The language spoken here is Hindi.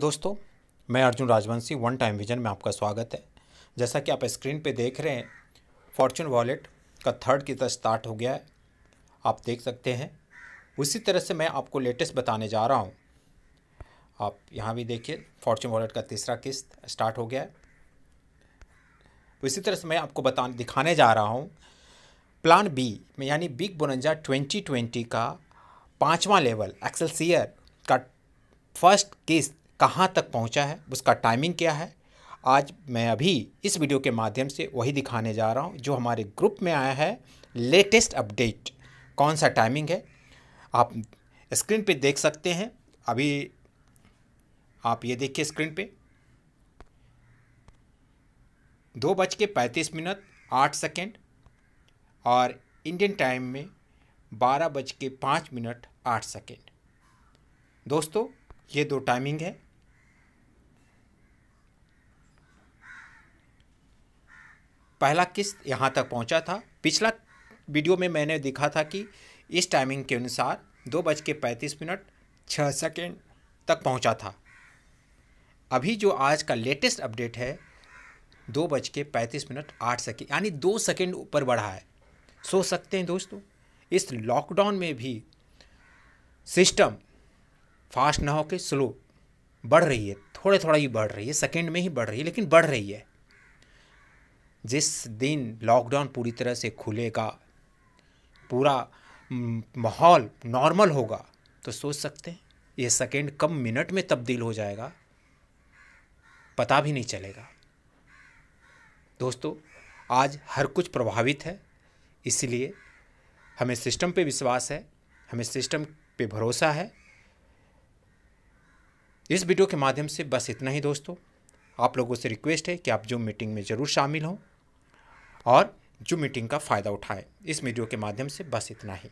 दोस्तों, मैं Arjun Rajvanshi one time vision में आपका स्वागत है। जैसा कि आप स्क्रीन पे देख रहे हैं फॉर्चून वॉलेट का थर्ड की तरह स्टार्ट हो गया है। आप देख सकते हैं। उसी तरह से मैं आपको लेटेस्ट बताने जा रहा हूँ। आप यहाँ भी देखिए फॉर्चून वॉलेट का तीसरा किस्त स्टार्ट हो गया है। उसी तरह से मैं आपको बता दिखाने जा रहा हूँ। प्लान बी में यानी बिग बोनंजा 2020 का पाँचवा लेवल एक्सेलसियर का फ़र्स्ट किस्त कहाँ तक पहुँचा है, उसका टाइमिंग क्या है, आज मैं अभी इस वीडियो के माध्यम से वही दिखाने जा रहा हूँ, जो हमारे ग्रुप में आया है लेटेस्ट अपडेट कौन सा टाइमिंग है? आप स्क्रीन पे देख सकते हैं। अभी आप ये देखिए स्क्रीन पे। दो बज के पैंतीस मिनट, आठ सेकेंड और इंडियन टाइम में बारह बज के पाँच मिनट, आठ सेकेंड दोस्तों, ये दो टाइमिंग है। पहला किस्त यहाँ तक पहुँचा था। पिछला वीडियो में मैंने दिखा था कि इस टाइमिंग के अनुसार दो बज के पैंतीस मिनट छः सेकेंड तक पहुँचा था। अभी जो आज का लेटेस्ट अपडेट है, दो बज के पैंतीस मिनट आठ सेकेंड यानी दो सेकेंड ऊपर बढ़ा है। सोच सकते हैं दोस्तों, इस लॉकडाउन में भी सिस्टम फास्ट ना होकर स्लो बढ़ रही है थोड़े थोड़ा ही बढ़ रही है सेकेंड में ही बढ़ रही है, लेकिन बढ़ रही है। जिस दिन लॉकडाउन पूरी तरह से खुलेगा, पूरा माहौल नॉर्मल होगा तो सोच सकते हैं, ये सेकेंड कम मिनट में तब्दील हो जाएगा, पता भी नहीं चलेगा। दोस्तों, आज हर कुछ प्रभावित है, इसलिए हमें सिस्टम पे विश्वास है, हमें सिस्टम पे भरोसा है। इस वीडियो के माध्यम से बस इतना ही दोस्तों। आप लोगों से रिक्वेस्ट है कि आप जो मीटिंग में ज़रूर शामिल हों। और जो मीटिंग का फ़ायदा उठाएँ। इस वीडियो के माध्यम से बस इतना ही।